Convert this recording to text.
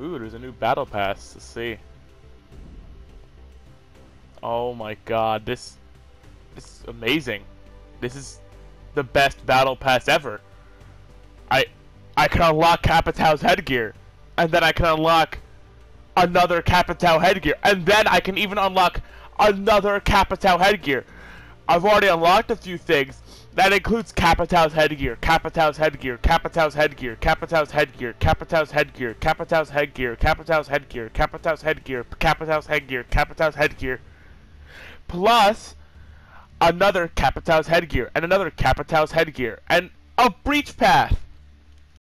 Ooh, there's a new battle pass. Let's see. Oh my god, this, this is amazing. This is the best battle pass ever. I, I can unlock Capitão's headgear, and then I can unlock another Capitão headgear, and then I can even unlock another Capitão headgear. I've already unlocked a few things. That includes Capitão's headgear, Capitão's headgear, Capitão's headgear, Capitão's headgear, Capitão's headgear, Capitão's headgear, Capitão's headgear, Capitão's headgear, Capitão's headgear, Capitão's headgear, plus another Capitão's headgear, and another Capitão's headgear, and a breach path.